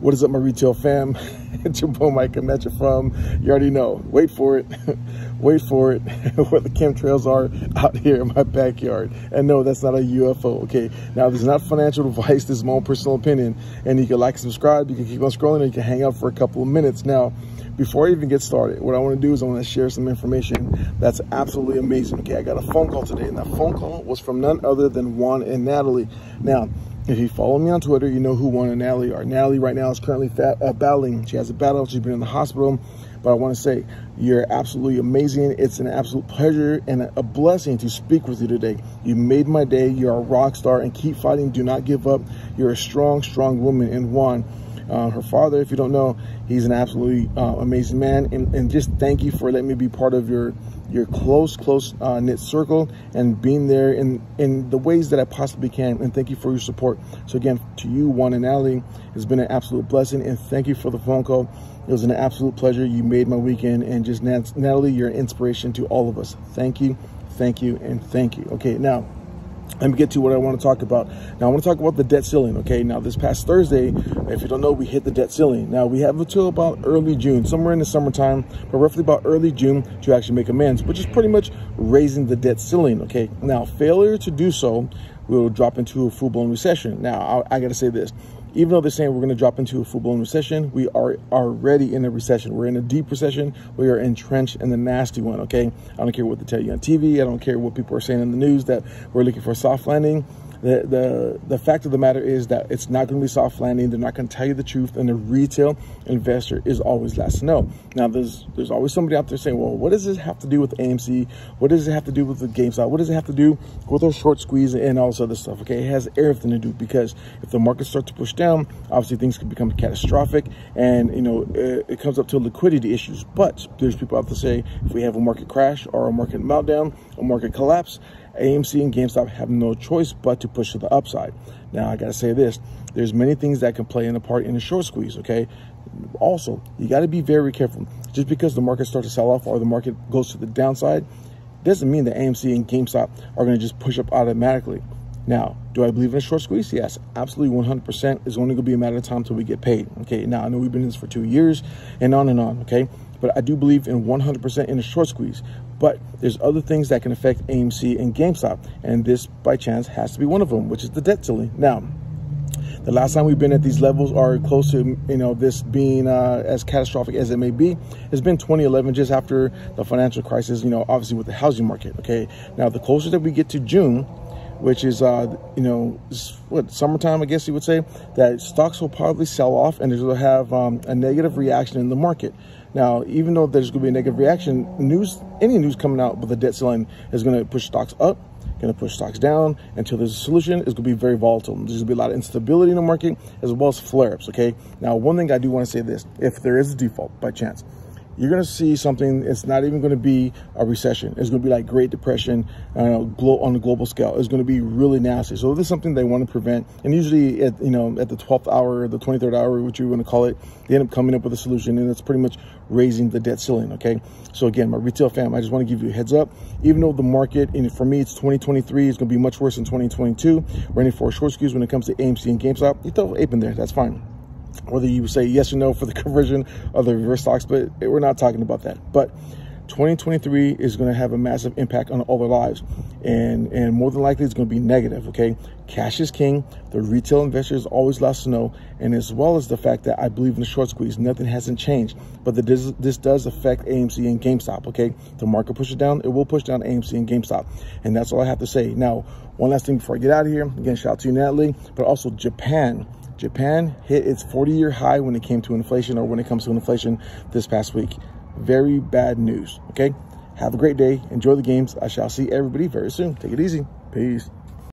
What is up, my retail fam? it's your boy Mike coming at you from, you already know. Wait for it. Wait for it. Where the chemtrails are out here in my backyard. And no, that's not a UFO, okay? Now, this is not financial advice. This is my own personal opinion. And you can like, subscribe, you can keep on scrolling, you can hang out for a couple of minutes. Now, before I even get started, what I want to do is I want to share some information that's absolutely amazing. Okay, I got a phone call today, and that phone call was from none other than Juan and Natalie. Now, if you follow me on Twitter, you know who Juan and Natalie are. Natalie right now is currently fat, uh, battling. She has a battle. She's been in the hospital. But I want to say, you're absolutely amazing. It's an absolute pleasure and a blessing to speak with you today. You made my day. You're a rock star and keep fighting. Do not give up. You're a strong, strong woman. And Juan, uh, her father, if you don't know, he's an absolutely uh, amazing man. And, and, just thank you for letting me be part of your your close, close uh, knit circle and being there in, in the ways that I possibly can. And thank you for your support. So again, to you, Juan and Ali, it's been an absolute blessing. And thank you for the phone call. It was an absolute pleasure. You made my weekend. And just Natalie, you're an inspiration to all of us. Thank you, thank you, and thank you. Okay, now let me get to what I want to talk about. Now, I want to talk about the debt ceiling, okay? Now, this past Thursday, if you don't know, we hit the debt ceiling. Now, we have until about early June, somewhere in the summertime, but roughly about early June to actually make amends, which is pretty much raising the debt ceiling, okay? Now, failure to do so will drop into a full-blown recession. Now, I, I got to say this even though they're saying we're going to drop into a full-blown recession, we are already in a recession. We're in a deep recession. We are entrenched in the nasty one, okay? I don't care what they tell you on TV. I don't care what people are saying in the news that we're looking for a soft landing the, the, the fact of the matter is that it's not going to be soft landing. They're not going to tell you the truth. And the retail investor is always last to know. Now, there's, there's always somebody out there saying, well, what does this have to do with AMC? What does it have to do with the GameStop? What does it have to do with our short squeeze and all this other stuff? Okay, it has everything to do because if the market starts to push down, obviously things can become catastrophic and, you know, it, it comes up to liquidity issues. But there's people out there say if we have a market crash or a market meltdown, a market collapse, AMC and GameStop have no choice but to push to the upside. Now, I got to say this, there's many things that can play in the part in a short squeeze, okay? Also, you got to be very careful. Just because the market starts to sell off or the market goes to the downside, doesn't mean that AMC and GameStop are going to just push up automatically. Now, do I believe in a short squeeze? Yes, absolutely 100%. It's only going to be a matter of time until we get paid. Okay, now I know we've been in this for two years and on and on. Okay, but I do believe in 100% in a short squeeze. But there's other things that can affect AMC and GameStop, and this by chance has to be one of them, which is the debt ceiling. Now, the last time we've been at these levels or close to, you know, this being uh, as catastrophic as it may be, it's been 2011, just after the financial crisis, you know, obviously with the housing market, okay? Now, the closer that we get to June, which is, uh, you know, what, summertime, I guess you would say, that stocks will probably sell off and it'll have um, a negative reaction in the market. Now, even though there's going to be a negative reaction, news, any news coming out with the debt ceiling is going to push stocks up, going to push stocks down until there's a solution. It's going to be very volatile. There's going to be a lot of instability in the market as well as flare-ups, okay? Now, one thing I do want to say this, if there is a default by chance, you're going to see something. It's not even going to be a recession. It's going to be like Great Depression uh, on a global scale. It's going to be really nasty. So this is something they want to prevent. And usually, at you know, at the 12th hour, the 23rd hour, what you want to call it, they end up coming up with a solution, and it's pretty much raising the debt ceiling. Okay. So again, my retail fam, I just want to give you a heads up. Even though the market, and for me, it's 2023, it's going to be much worse than 2022. We're in for a short squeeze when it comes to AMC and GameStop. You throw ape in there. That's fine whether you say yes or no for the conversion of the reverse stocks, but we're not talking about that. But 2023 is going to have a massive impact on all our lives and and more than likely it's going to be negative okay? Cash is king. The retail investors always lost to know and as well as the fact that i believe in the short squeeze nothing hasn't changed. But the, this, this does affect amc and gamestop okay? The market pushes down it will push down amc and gamestop and that's all i have to say. Now one last thing before i get out of here again shout out to you natalie but also japan Japan hit its 40 year high when it came to inflation or when it comes to inflation this past week. Very bad news. Okay. Have a great day. Enjoy the games. I shall see everybody very soon. Take it easy. Peace.